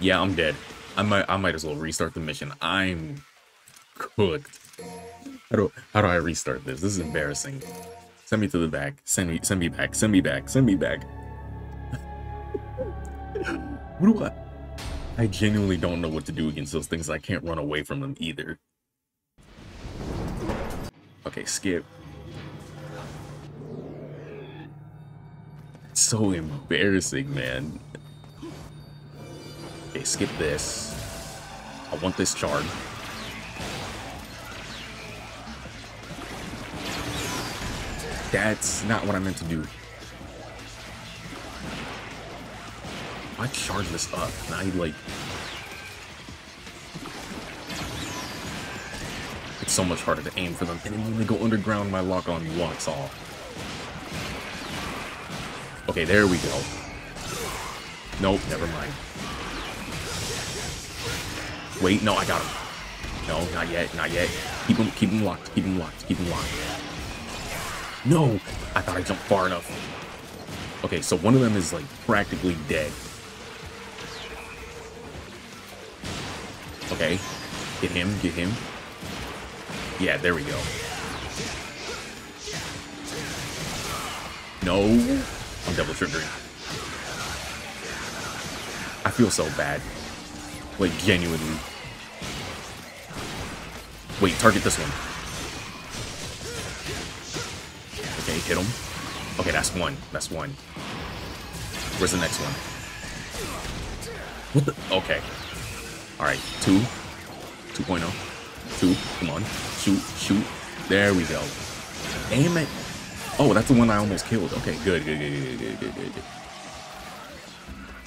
Yeah, I'm dead. I might I might as well restart the mission. I'm cooked. How do how do I restart this? This is embarrassing. Send me to the back. Send me send me back. Send me back. Send me back. what do I I genuinely don't know what to do against those things. I can't run away from them either. Okay, skip. So embarrassing, man. Okay, skip this. I want this charge. That's not what I meant to do. I charge this up, now he like... It's so much harder to aim for them, and then when they go underground, my lock-on walks off. Okay, there we go. Nope, never mind. Wait, no, I got him. No, not yet, not yet. Keep him, keep him locked, keep him locked, keep him locked. No! I thought I jumped far enough. Okay, so one of them is like practically dead. Okay, get him, get him. Yeah, there we go. No, I'm double triggering. I feel so bad. Like, genuinely. Wait, target this one. Okay, hit him. Okay, that's one. That's one. Where's the next one? What the? Okay. Alright, two. 2.0. Two. Come on. Shoot. Shoot. There we go. Damn it. Oh, that's the one I almost killed. Okay, good, good, good, good, good, good, good.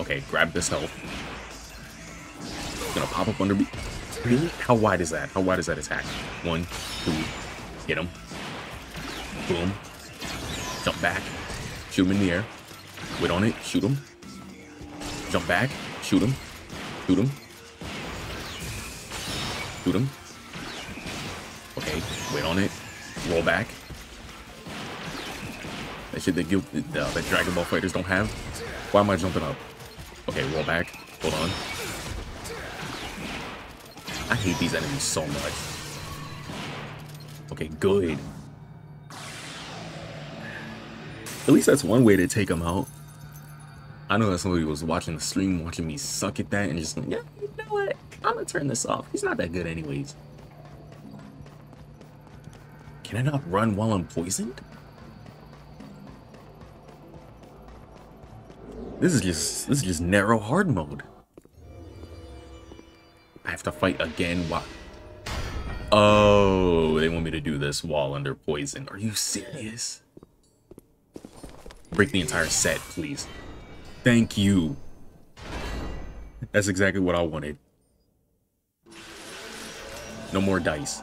Okay, grab this health. Gonna pop up under me. Really? How wide is that? How wide is that attack? One, two, hit him. Boom. Jump back. Shoot him in the air. Wait on it. Shoot him. Jump back. Shoot him. Shoot him. Shoot him. Okay. Wait on it. Roll back. That shit that, give, uh, that Dragon Ball fighters don't have. Why am I jumping up? Okay, roll back. Hold on. I hate these enemies so much. Okay, good. At least that's one way to take them out. I know that somebody was watching the stream, watching me suck at that, and just like, yeah, you know what? I'm gonna turn this off. He's not that good anyways. Can I not run while I'm poisoned? This is just this is just Nero hard mode. I have to fight again What? Oh, they want me to do this while under poison. Are you serious? Break the entire set, please. Thank you. That's exactly what I wanted. No more dice.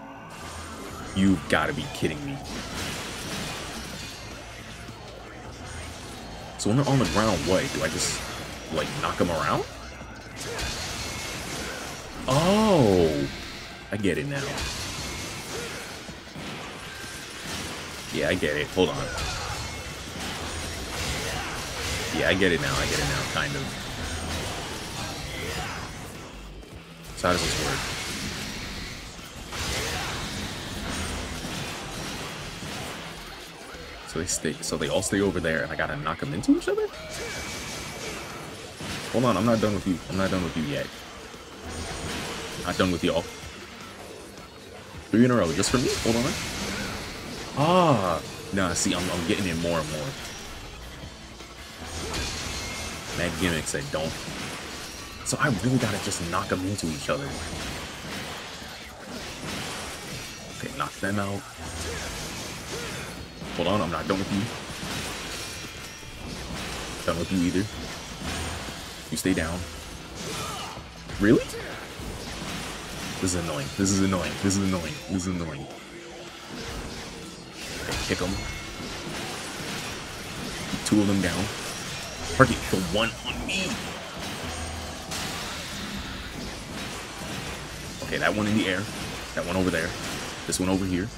You've got to be kidding me. So when they're on the ground, what? Do I just, like, knock them around? Oh! I get it now. Yeah, I get it. Hold on. Yeah, I get it now. I get it now, kind of. So how does this work? So they stay. So they all stay over there, and I gotta knock them into each other. Hold on, I'm not done with you. I'm not done with you yet. Not done with y'all. Three in a row, just for me. Hold on. Ah, nah. See, I'm, I'm getting in more and more. Mad gimmicks said don't. So I really gotta just knock them into each other. Okay, knock them out. Hold on, I'm not done with you. Done with you either. You stay down. Really? This is annoying. This is annoying. This is annoying. This is annoying. Kick. Keep two of them down. Target the one on me. Okay, that one in the air. That one over there. This one over here.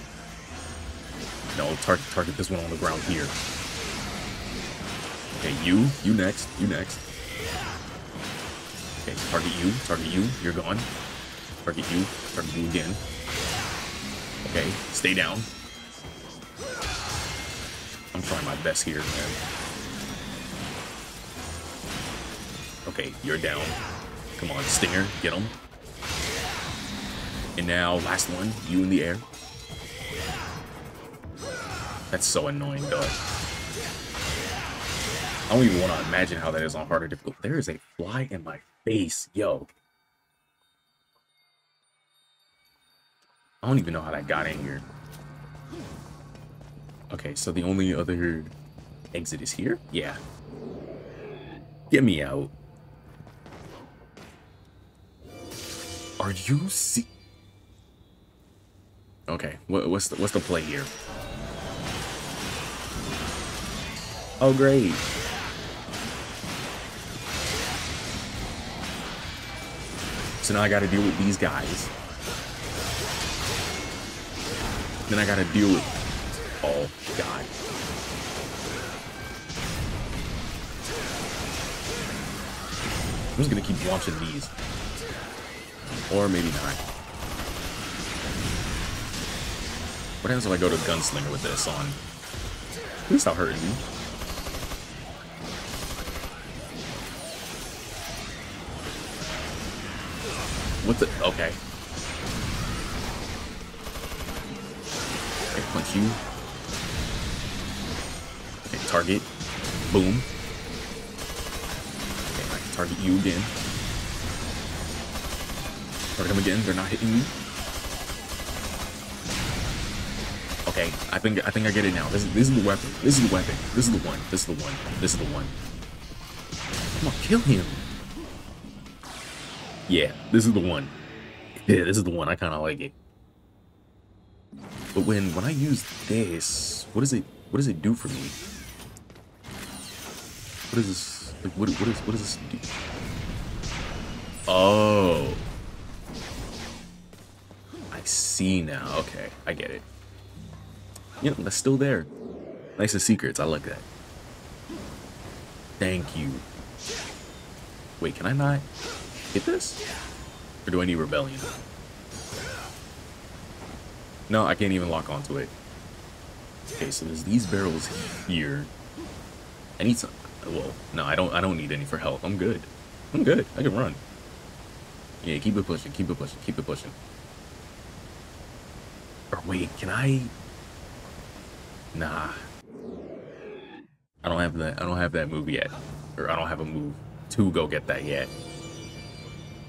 No, target target this one on the ground here. Okay, you, you next, you next. Okay, target you, target you, you're gone. Target you, target you again. Okay, stay down. I'm trying my best here, man. Okay, you're down. Come on, Stinger, get him. And now, last one, you in the air. That's so annoying, though. I don't even want to imagine how that is on harder difficult. There is a fly in my face, yo. I don't even know how that got in here. Okay, so the only other exit is here? Yeah. Get me out. Are you see? Okay, what, what's the what's the play here? Oh great. So now I gotta deal with these guys. Then I gotta deal with Oh, God. I'm just gonna keep launching these. Or maybe not. What happens if I go to Gunslinger with this on? Please stop hurting me. What the? Okay. Punch you. Target. Boom. Okay, I can target you again. Target them again. They're not hitting me. Okay, I think I think I get it now. This is this is the weapon. This is the weapon. This is the one. This is the one. This is the one. Come on, kill him. Yeah, this is the one. Yeah, this is the one. I kind of like it. But when when I use this, what does it what does it do for me? What is this? Like what what is what does this do? Oh. I see now. Okay, I get it. Yep, that's still there. Nice and secrets. I like that. Thank you. Wait, can I not hit this? Or do I need rebellion? No, I can't even lock onto it. Okay, so there's these barrels here. I need some. Well, no, I don't. I don't need any for health. I'm good. I'm good. I can run. Yeah, keep it pushing. Keep it pushing. Keep it pushing. Or wait, can I? Nah. I don't have that. I don't have that move yet, or I don't have a move to go get that yet.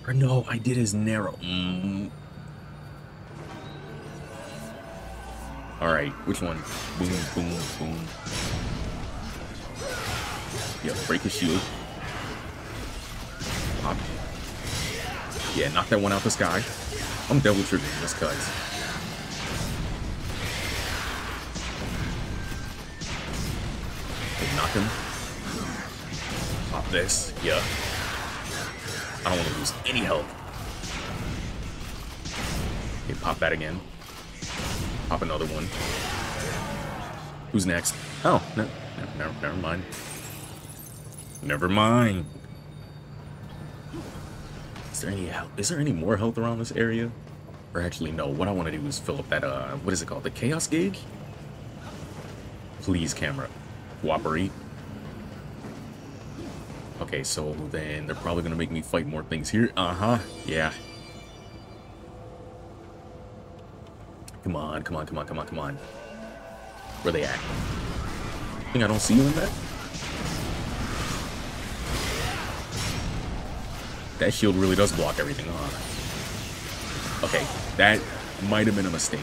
Or no, I did his Nero. Mm. All right, which one? Boom, boom, boom. Yeah, break his shield. Pop. Yeah, knock that one out the sky. I'm double just cuz. Okay, knock him. Pop this. Yeah. I don't want to lose any health. Okay, pop that again. Pop another one. Who's next? Oh, no, no, never, never mind. Never mind. Is there any? Is there any more health around this area? Or actually, no. What I want to do is fill up that, uh, what is it called? The Chaos gauge. Please, camera. Cooperate. Okay, so then they're probably to make me fight more things here. Uh-huh. Yeah. Come on, come on, come on, come on, come on. Where they at? I Think I don't see you in that? That shield really does block everything, huh? Okay, that might have been a mistake.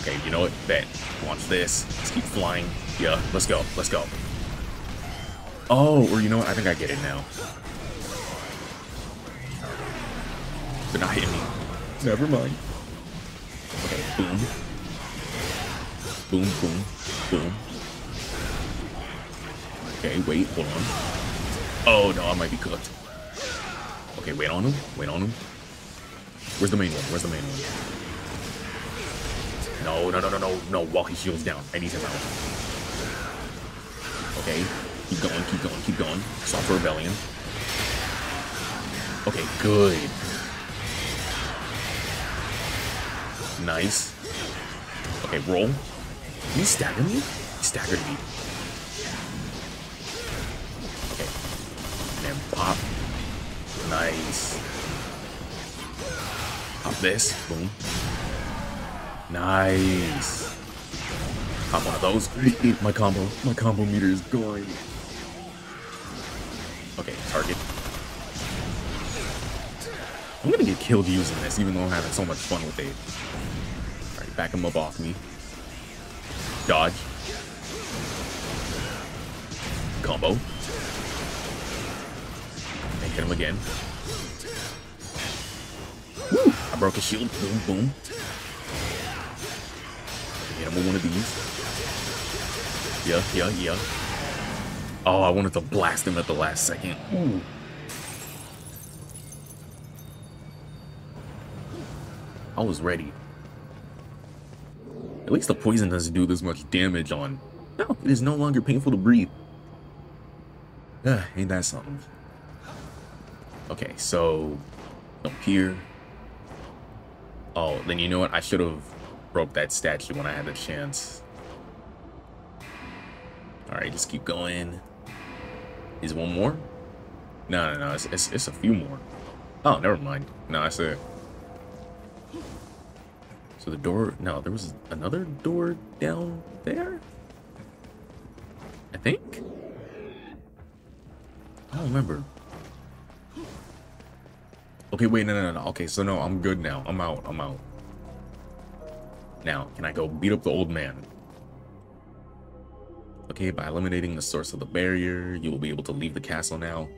Okay, you know what? Bet. Watch this. Let's keep flying. Yeah, let's go. Let's go. Oh, or you know what? I think I get it now. They're not hitting me. Never mind. Boom. Boom, boom, boom. Okay, wait, hold on. Oh, no, I might be cooked. Okay, wait on him. Wait on him. Where's the main one? Where's the main one? No, no, no, no, no, no. Walk his shields down. I need him out. Okay. Keep going, keep going, keep going. Soft rebellion. Okay, good. Nice. Okay, roll. Can he stagger me? He staggered me. Okay. And then pop. Nice. Pop this. Boom. Nice. Pop one of those. my combo. My combo meter is going. Okay, target. I'm gonna get killed using this, even though I'm having so much fun with it. Back him up off me. Dodge. Combo. And hit him again. Woo! I broke his shield. Boom, boom. Hit him with one of these. Yeah, yeah, yeah. Oh, I wanted to blast him at the last second. Ooh. I was ready. At least the poison doesn't do this much damage on... No, it is no longer painful to breathe. Ah, ain't that something? Okay, so... Up here. Oh, then you know what? I should have broke that statue when I had the chance. Alright, just keep going. Is one more? No, no, no. It's, it's, it's a few more. Oh, never mind. No, I said so the door, no, there was another door down there? I think? I don't remember. Okay, wait, no, no, no, Okay, so no, I'm good now. I'm out, I'm out. Now, can I go beat up the old man? Okay, by eliminating the source of the barrier, you will be able to leave the castle now.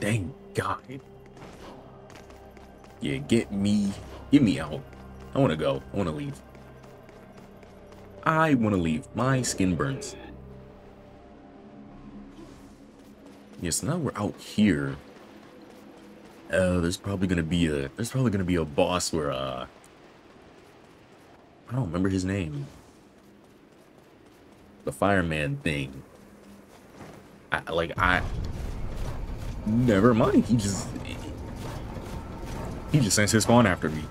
Thank God. Yeah, get me Get me out. I want to go. I want to leave. I want to leave. My skin burns. Yes, yeah, so now we're out here. Uh, there's probably gonna be a there's probably gonna be a boss where uh I don't remember his name. The fireman thing. I, like I never mind. He just he just sends his spawn after me.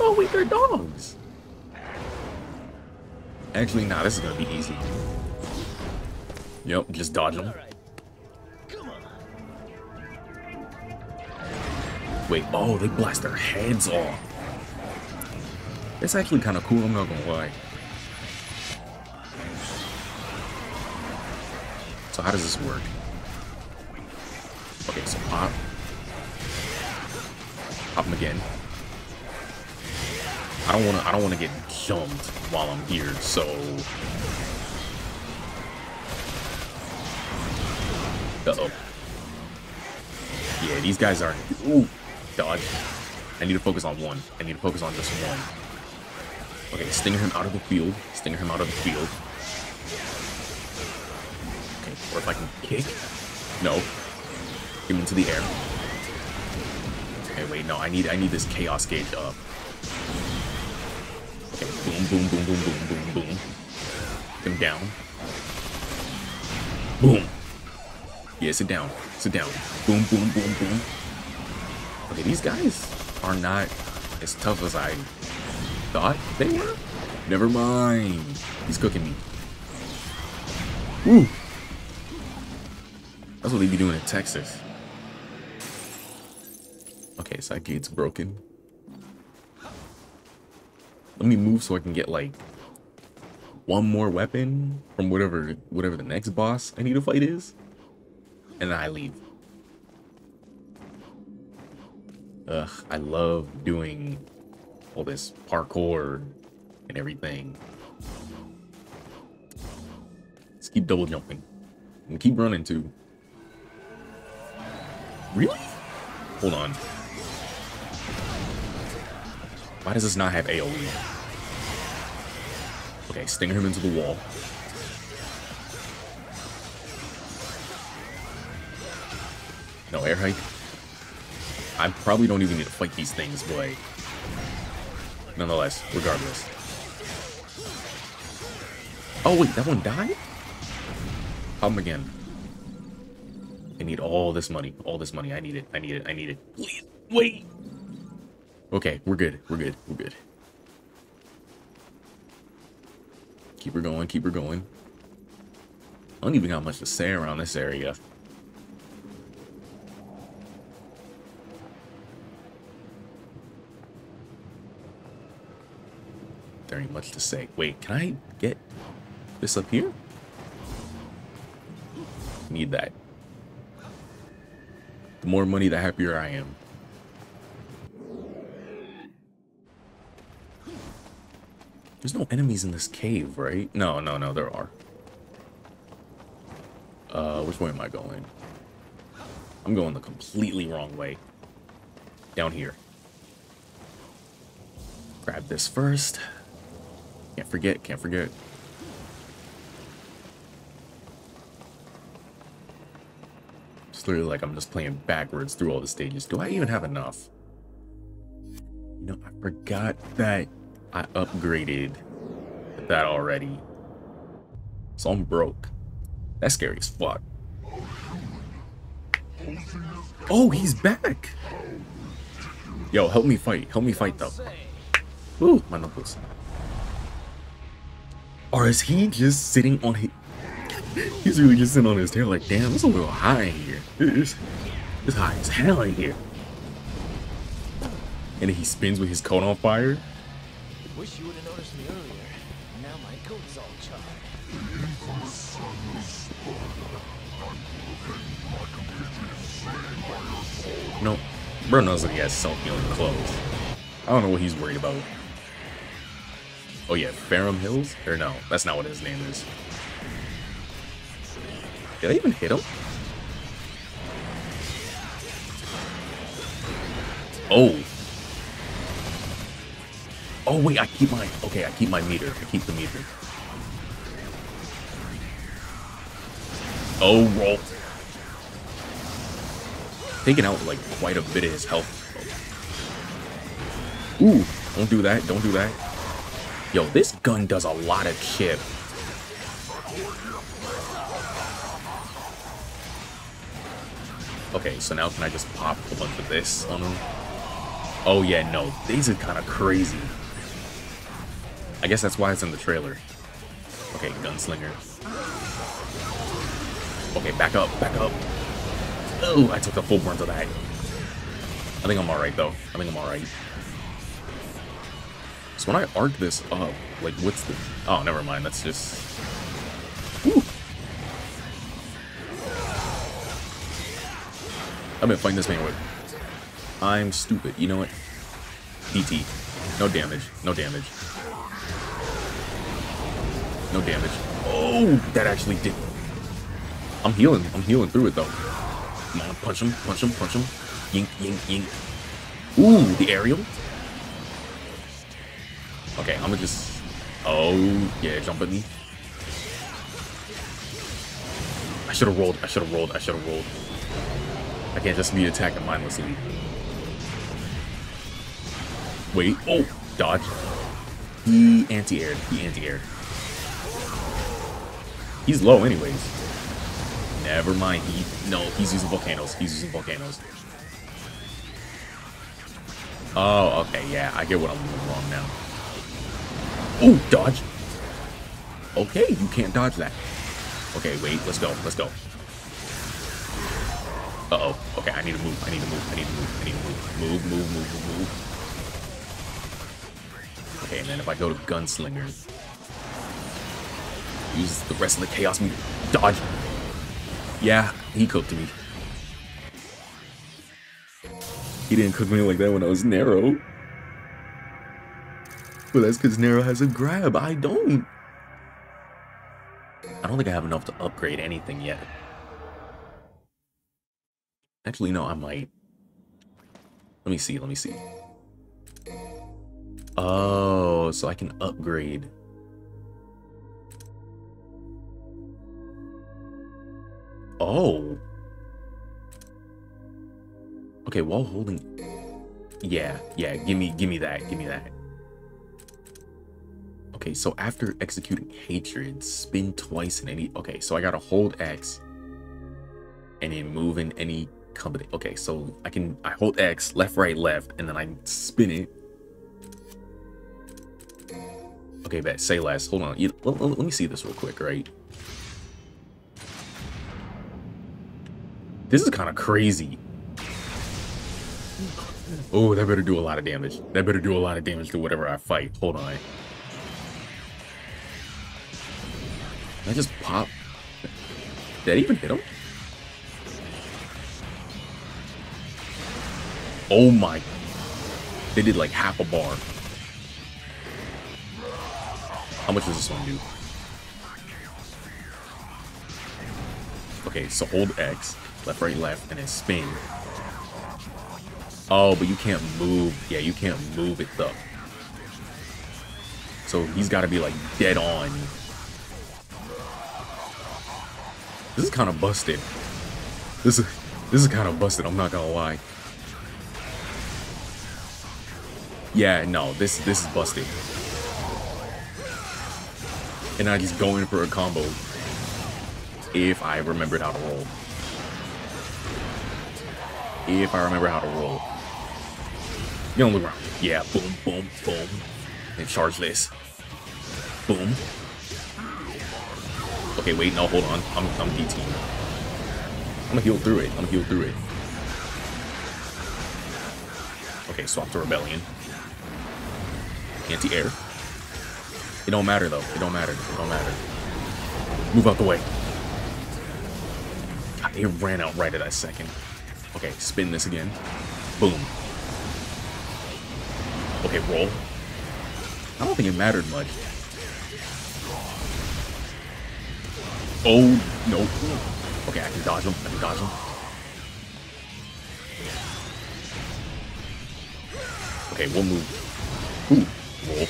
Oh, wait, they're dogs. Actually, nah, this is gonna be easy. Yep, just dodge them. Wait, oh, they blast their heads off. It's actually kind of cool, I'm not gonna lie. So how does this work? Okay, so pop. Pop him again. I don't wanna I don't wanna get jumped while I'm here, so Uh-oh. Yeah, these guys are ooh, dodge. I need to focus on one. I need to focus on just one. Okay, stinger him out of the field. Stinger him out of the field. Okay, or if I can kick. No, him into the air. Okay, wait, no, I need I need this chaos gauge up. Okay, boom, boom, boom, boom, boom, boom, boom. Him down. Boom. Yeah, sit down. Sit down. Boom, boom, boom, boom. Okay, these guys are not as tough as I thought they were. Never mind. He's cooking me. Woo! That's what they be doing in Texas. Okay, side gate's broken. Let me move so I can get like one more weapon from whatever whatever the next boss I need to fight is. And then I leave. Ugh, I love doing all this parkour and everything. Let's keep double jumping. And keep running too. Really? Hold on. Why does this not have AoE? Okay, stinger him into the wall. No air hike. I probably don't even need to fight these things, but nonetheless, regardless. Oh wait, that one died? Him again. I need all this money. All this money. I need it. I need it. I need it. Please, wait. Okay, we're good. We're good. We're good. Keep her going. Keep her going. I don't even got much to say around this area. There ain't much to say. Wait, can I get this up here? Need that. The more money, the happier I am. There's no enemies in this cave, right? No, no, no, there are. Uh, which way am I going? I'm going the completely wrong way. Down here. Grab this first. Can't forget, can't forget. It's literally like I'm just playing backwards through all the stages. Do I even have enough? You know, I forgot that I upgraded that already. So I'm broke. That's scary as fuck. Oh, he's back! Yo, help me fight. Help me fight, though. Ooh, my knuckles. Or is he just sitting on his... He's really just sitting on his tail like, damn, it's a little high in here. It's, it's high as hell in here. And he spins with his coat on fire. Wish you would have noticed me earlier. Now my coat's all charred. No, bro knows that he has self-healing clothes. I don't know what he's worried about. Oh yeah, Farum Hills? Or no, that's not what his name is. Did I even hit him? Oh. Oh wait, I keep my okay, I keep my meter. I keep the meter. Oh roll. Taking out like quite a bit of his health. Ooh, don't do that, don't do that. Yo, this gun does a lot of shit. Okay, so now can I just pop a bunch of this on him? Oh yeah, no, these are kind of crazy. I guess that's why it's in the trailer. Okay, gunslinger. Okay, back up, back up. Oh, I took the full brunt of that. I think I'm alright though. I think I'm alright. So when I arc this up, like what's the... Oh, never mind, that's just... I've been fighting this man with... I'm stupid. You know what? DT. No damage. No damage. No damage. Oh, that actually did. I'm healing. I'm healing through it, though. Come on, punch him, punch him, punch him. Yink, yink, yink. Ooh, the aerial. Okay, I'm gonna just... Oh, yeah, jump at me. I should have rolled. I should have rolled. I should have rolled. I can't just be attacking mindlessly. Wait. Oh, dodge. He anti-aired. He anti-aired. He's low anyways. Never mind. He no, he's using volcanoes. He's using volcanoes. Oh, okay, yeah, I get what I'm doing wrong now. Oh, dodge. Okay, you can't dodge that. Okay, wait, let's go, let's go. Uh-oh. Okay, I need to move, I need to move, I need to move, I need to move. Move, move, move, move, move. Okay, and then if I go to Gunslinger, use the rest of the Chaos Meter. Dodge. Yeah, he cooked me. He didn't cook me like that when I was Nero. Well, that's because Nero has a grab. I don't. I don't think I have enough to upgrade anything yet. Actually, no, I might. Let me see, let me see. Oh, so I can upgrade. Oh. Okay, while holding... Yeah, yeah, give me, give me that, give me that. Okay, so after executing hatred, spin twice in any... Okay, so I gotta hold X and then move in any company. Okay, so I can I hold X, left, right, left, and then I spin it. Okay, bet. Say less. Hold on. You, let, let me see this real quick, right? This is kind of crazy. Oh, that better do a lot of damage. That better do a lot of damage to whatever I fight. Hold on. Can I just pop? Did that even hit him? Oh my. They did like half a bar. How much does this one do? Okay, so hold X, left, right, left, and then spin. Oh, but you can't move. Yeah, you can't move it though. So he's got to be like dead on. This is kind of busted. This is this is kind of busted. I'm not gonna lie. Yeah, no, this this is busted. And I just go in for a combo. If I remembered how to roll. If I remember how to roll. You don't look around. Yeah, boom, boom, boom. And charge this. Boom. Okay, wait, no, hold on. I'm, I'm DT. I'm gonna heal through it. I'm gonna heal through it. Okay, swap to Rebellion. Anti-air. It don't matter, though. It don't matter. It don't matter. Move out the way. God, it ran out right at that second. Okay, spin this again. Boom. Okay, roll. I don't think it mattered much. Oh, no. Okay, I can dodge him. I can dodge him. Okay, we'll move. Ooh, roll.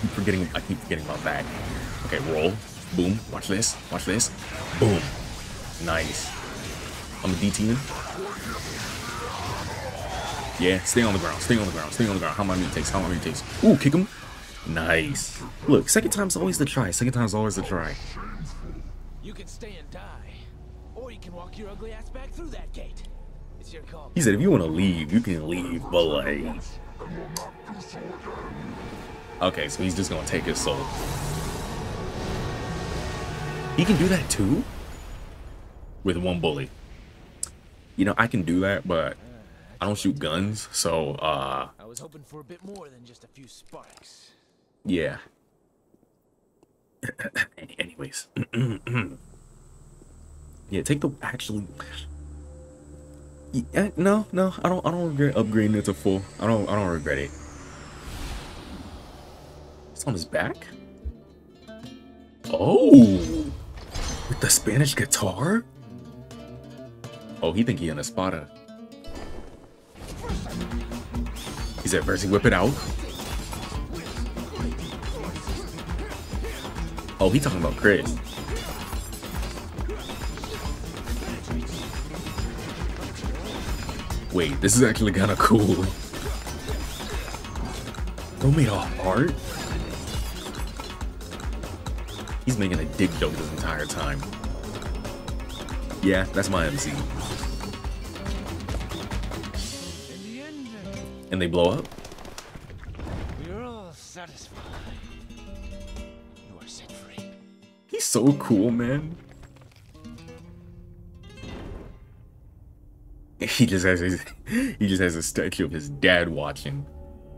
Keep forgetting, I keep forgetting about that. Okay, roll. Boom. Watch this. Watch this. Boom. Nice. I'm a DT Yeah, stay on the ground. Stay on the ground. Stay on the ground. How many takes? How many takes? Ooh, kick him. Nice. Look, second time's always the try. Second time's always the try. You can stay and die, or you can walk your ugly ass back through that gate. It's your call. He said if you want to leave, you can leave, but like... Okay, so he's just gonna take his soul. He can do that too? With one bullet. You know, I can do that, but I don't shoot guns, so, uh... I was hoping for a bit more than just a few sparks. Yeah. Anyways. yeah, take the actually. Yeah, no, no, I don't. I don't regret upgrading it to full. I don't. I don't regret it. It's on his back. Oh, with the Spanish guitar. Oh, he think he in a spotter. He said, "First, he whip it out." Oh, he talking about Chris. Wait, this is actually kind of cool. Bro made a heart? He's making a dick joke this entire time. Yeah, that's my MC. And they blow up? we're all satisfied. You are set free. He's so cool, man. He just has his, he just has a statue of his dad watching.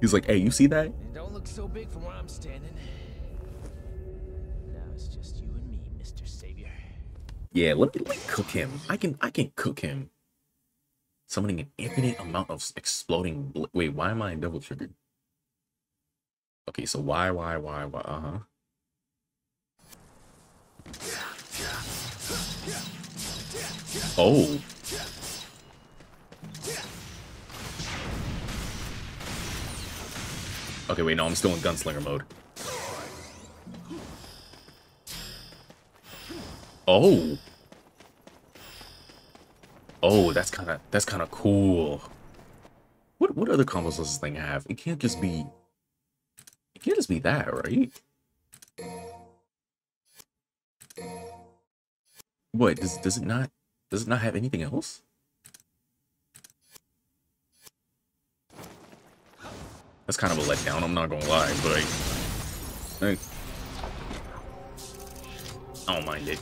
He's like, "Hey, you see that? It don't look so big from where I'm standing. Now it's just you and me, Mr. Savior. Yeah, let me, let me cook him. I can I can cook him. Summoning an infinite amount of exploding. Wait, why am I double triggered? Okay, so why, why, why, why? Uh huh. Oh. Okay, wait, no, I'm still in gunslinger mode. Oh. Oh, that's kind of that's kind of cool. What what other combos does this thing have? It can't just be. It can't just be that, right? What does does it not does it not have anything else? That's kind of a letdown. I'm not gonna lie, but like, I don't mind it.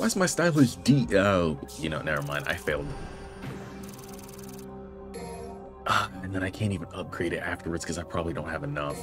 Why is my stylish D? Oh, you know, never mind. I failed. Ah, and then I can't even upgrade it afterwards because I probably don't have enough.